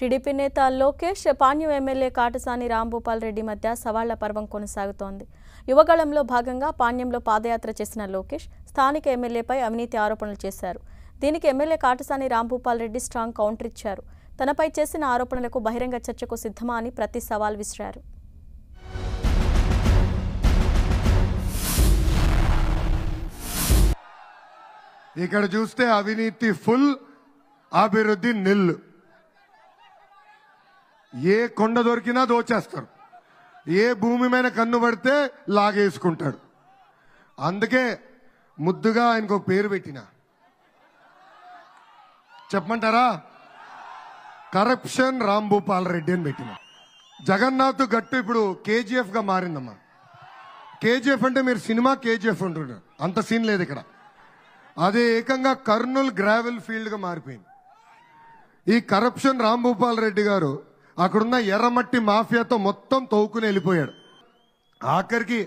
TDP నేత Lokesh Panyam MLA Katasani Rambhupal Reddy మధ్య సవాళ్ళ పర్వం కొనసాగుతోంది. యువగళంలో భాగంగా పాణ్యంలో పాదయాత్ర చేసిన లోకేష్ స్థానిక ఎమ్మెల్యేపై అవినీతి ఆరోపణలు చేశారు. దీనికి MLA Katasani Rambhupal Reddy strong counter ఇచ్చారు. తనపై చేసిన ఆరోపణలకు బహిరంగ చర్చకు సిద్ధమా అని ప్రతి సవాల్ విసిరారు. ఇక్కడ చూస్తే అవినీతి ఫుల్ అభివృద్ధి నిల్. ఏ కొండ దొరికినా దోచేస్తారు. ఏ భూమి మీద కన్ను పడితే లాగేసుకుంటాడు. అందుకే ముద్దుగా ఆయనకు ఒక పేరు పెట్టిన. చెప్పమంటారా? కరప్షన్ రాంభూపాల్ రెడ్డి అని పెట్టిన. జగన్నాథ్ గట్టు ఇప్పుడు కేజీఎఫ్గా మారిందమ్మా. కేజీఎఫ్ అంటే మీరు సినిమా కేజీఎఫ్ అంటున్నారు. అంత సీన్ లేదు ఇక్కడ. అది ఏకంగా కర్నూలు గ్రావెల్ ఫీల్డ్గా మారిపోయింది. ఈ కరప్షన్ రాంభూపాల్ రెడ్డి గారు అక్కడున్న ఎర్రమట్టి మాఫియాతో మొత్తం తవ్వుకుని వెళ్ళిపోయాడు. ఆఖరికి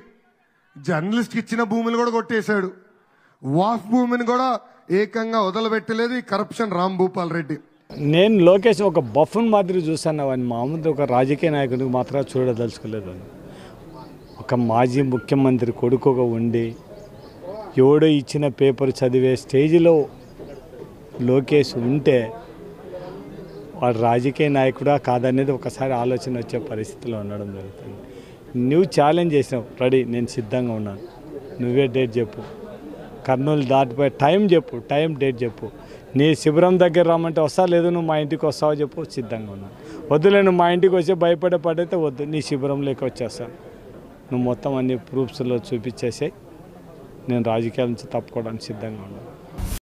జర్నలిస్ట్కి ఇచ్చిన భూములు కూడా కొట్టేశాడు. వాఫ్ భూమిని కూడా ఏకంగా వదలబెట్టలేదు ఈ కరప్షన్ రాంభూపాల్ రెడ్డి. నేను లోకేష్ ఒక బఫున్ మాదిరి చూశాను. వాడిని మామూలు ఒక రాజకీయ నాయకుడికి మాత్రం చూడదలుచుకోలేదు అని. ఒక మాజీ ముఖ్యమంత్రి కొడుకుగా ఉండి ఎవడో ఇచ్చిన పేపర్ చదివే స్టేజ్లో లోకేష్ ఉంటే వాడు రాజకీయ నాయకుడా కాదనేది ఒకసారి ఆలోచన వచ్చే పరిస్థితిలో ఉండడం జరుగుతుంది. నువ్వు ఛాలెంజ్ చేసినావు. రెడీ నేను సిద్ధంగా ఉన్నాను. నువ్వే డేట్ చెప్పు. కర్నూలు దాటిపోయి టైం చెప్పు. టైం డేట్ చెప్పు. నీ శిబిరం దగ్గర రమ్మంటే వస్తా లేదు నువ్వు మా ఇంటికి వస్తావో చెప్పు. సిద్ధంగా ఉన్నాను. వద్దులే నువ్వు మా ఇంటికి వచ్చి భయపడే పడైతే వద్దు. నీ శిబిరంలోకి వచ్చేస్తాను నువ్వు మొత్తం అన్ని ప్రూఫ్స్లో చూపించేసాయి. నేను రాజకీయాల నుంచి తప్పుకోవడానికి సిద్ధంగా ఉన్నాను.